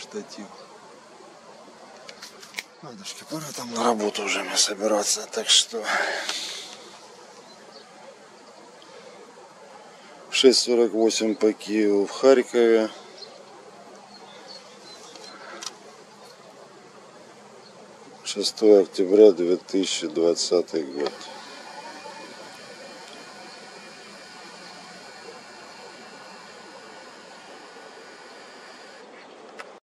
штатив. Надошки пора там на работу уже мне собираться, так что... 6.48 по Киеву в Харькове. Шестое октября 2020 год.